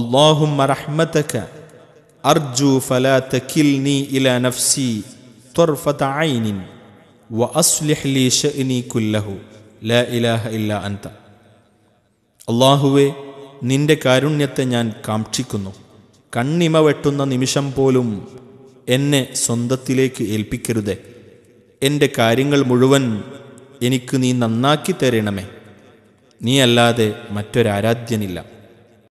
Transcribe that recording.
اللهم رحمتك أرجو فلا تكلني إلى نفسي طرفة عين وأصلح لي شأني كله لا إله إلا أنت അള്ളാഹുവെ നിന്റെ കാരുണ്യത്തെ ഞാൻ കാക്ഷിക്കുന്നു. കണ്ണിമ വെട്ടുന്ന നിമിഷം പോലും എന്നെ സ്വന്തത്തിലേക്ക് ഏൽപ്പിക്കരുതേ. എന്റെ കാര്യങ്ങൾ മുഴുവൻ എനിക്ക് നീ നന്നാക്കി തരണമേ. നീ അല്ലാതെ മറ്റൊരാരാധ്യനില്ല.